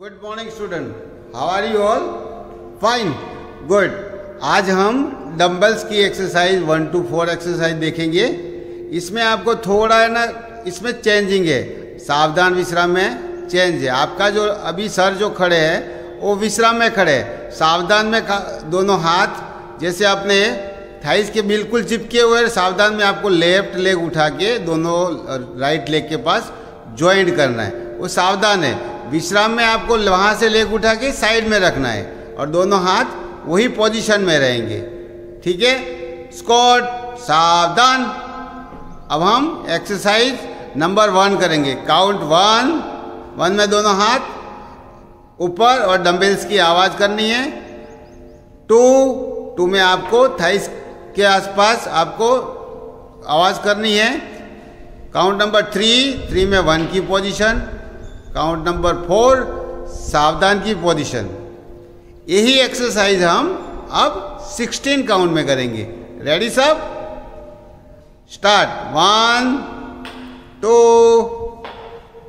Good morning student how are you all fine good आज हम dumbbells की exercise one two four exercise देखेंगे। इसमें आपको थोड़ा है ना, इसमें चेंजिंग है। सावधान विश्राम में चेंज है। आपका जो अभी सर जो खड़े हैं, वो विश्राम में खड़े हैं। सावधान में दोनों हाथ, जैसे अपने थाइस के बिल्कुल चिपके हुए सावधान में आपको लेफ़्ट लेग उठा के दोनों राइट लेग के पास ज्वाइंट करना है। वो सावधान है। विश्राम में आपको वहाँ से लेग उठा के साइड में रखना है और दोनों हाथ वही पोजीशन में रहेंगे। ठीक है? स्कॉट सावधान। अब हम एक्सरसाइज नंबर वन करेंगे। काउंट वन वन में दोनों हाथ ऊपर और डंबल्स की आवाज़ करनी है। टू टू में आपको थाइस के आसपास आपको आवाज़ करनी है। काउंट नंबर थ्री थ्री में वन की पोजीशन काउंट नंबर फोर सावधान की पोजीशन यही एक्सरसाइज हम अब 16 काउंट में करेंगे. रेडी सब start one two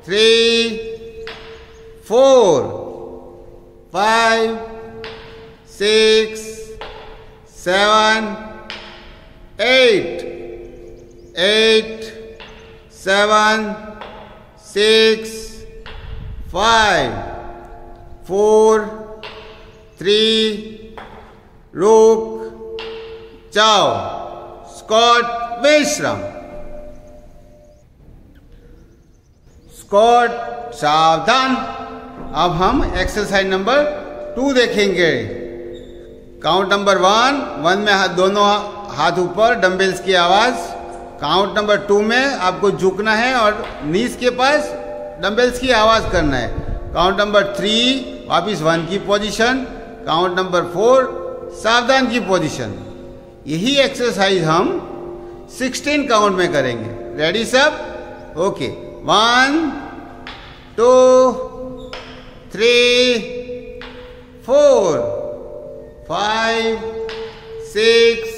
three four five six seven eight eight seven six five four three रुक जाओ स्कॉट विश्राम स्कॉट सावधान। अब हम एक्सरसाइज नंबर टू देखेंगे। काउंट नंबर वन वन में हाथ, दोनों हाथ ऊपर डंबल्स की आवाज़। काउंट नंबर टू में आपको झुकना है और नीस के पास डंबल्स की आवाज़ करना है। काउंट नंबर थ्री वापिस वन की पोजीशन काउंट नंबर फोर सावधान की पोजीशन यही एक्सरसाइज हम 16 काउंट में करेंगे। रेडी सब okay one two three four five six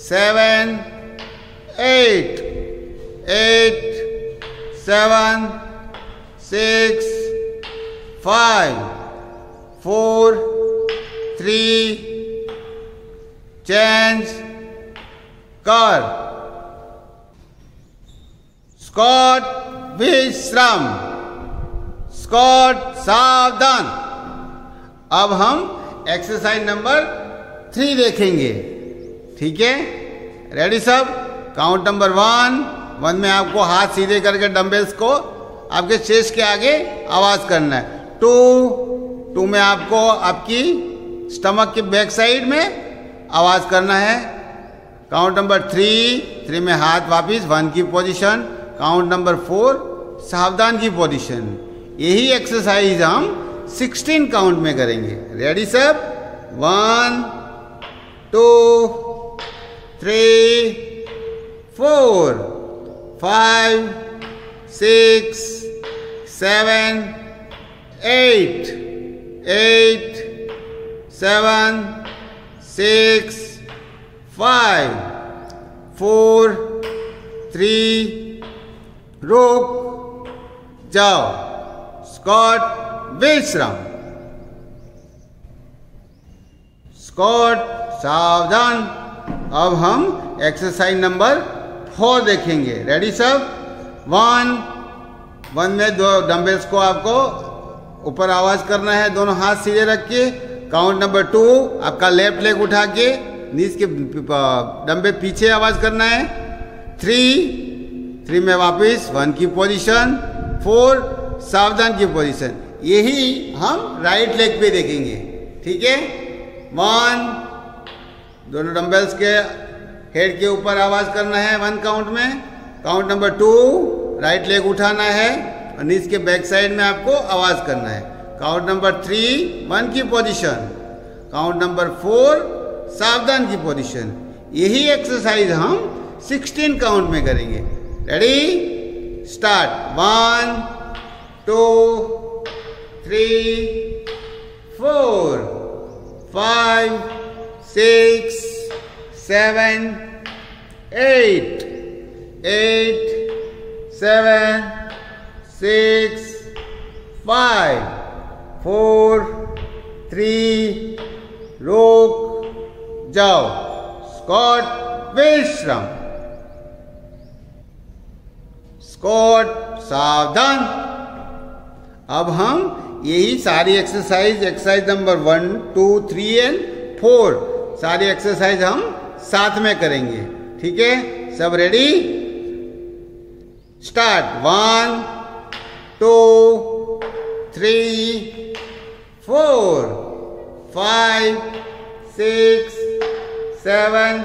seven eight eight seven six five four three change कर स्कॉट विश्राम स्कॉट सावधान। अब हम एक्सरसाइज नंबर थ्री देखेंगे। ठीक है? रेडी सब काउंट नंबर वन वन में आपको हाथ सीधे करके डंबल्स को आपके चेस्ट के आगे आवाज़ करना है। टू टू में आपको आपकी स्टमक के बैक साइड में आवाज़ करना है। काउंट नंबर थ्री थ्री में हाथ वापिस, वन की पोजीशन। काउंट नंबर फोर, सावधान की पोजीशन। यही एक्सरसाइज हम 16 काउंट में करेंगे। रेडी सब one two three four five six seven eight eight seven six five four three रुक जाओ। स्कॉट विश्राम। स्कॉट, सावधान। अब हम एक्सरसाइज नंबर फोर देखेंगे। रेडी सब वन वन में दो डंबल्स को आपको ऊपर आवाज़ करना है, दोनों हाथ सीधे रख के काउंट नंबर टू आपका लेफ़्ट लेग उठा के नीच के डंबे पीछे आवाज़ करना है। थ्री थ्री में वापस वन की पोजीशन फोर सावधान की पोजीशन यही हम राइट लेग पे देखेंगे, ठीक है? वन दोनों डंबल्स के हेड के ऊपर आवाज़ करना है वन काउंट में। Count number two right leg उठाना है और नीच के बैक साइड में आपको आवाज़ करना है। काउंट नंबर थ्री वन की पोजीशन काउंट नंबर फोर सावधान की पोजीशन यही एक्सरसाइज हम 16 काउंट में करेंगे। Ready start one two three four five six seven eight eight seven, six, five, four three रोक जाओ स्कॉट विश्राम स्कॉट सावधान। अब हम यही सारी exercise exercise number one two three and four सारी एक्सरसाइज हम साथ में करेंगे। ठीक है? सब ready Start. One, two, three, four, five, six, seven,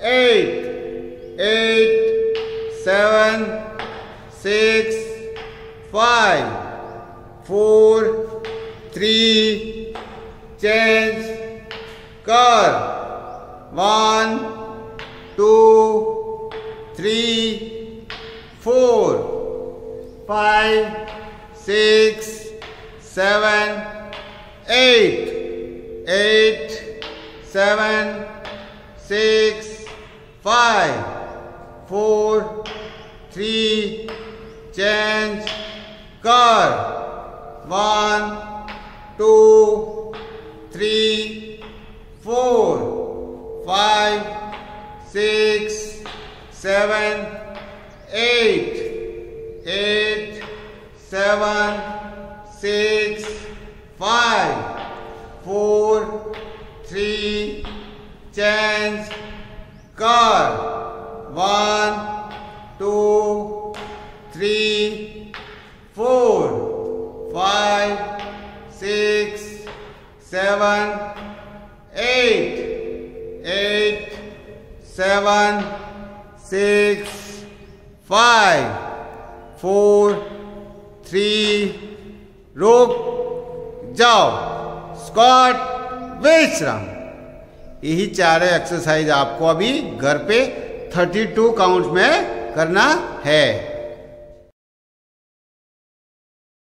eight, eight, seven, six, five, four, three, change, curve. One, two, three, four, five, six, seven, eight, eight, seven, six, five, four, three, change car, one, two, three, four, five, six, seven, eight, eight, seven, six, five, four, three, change car, one, two, three, four, five, six, seven, eight, eight, seven, six, five four three रोक जाओ squad विश्राम यही चार exercise आपको अभी घर पे 32 count में करना है।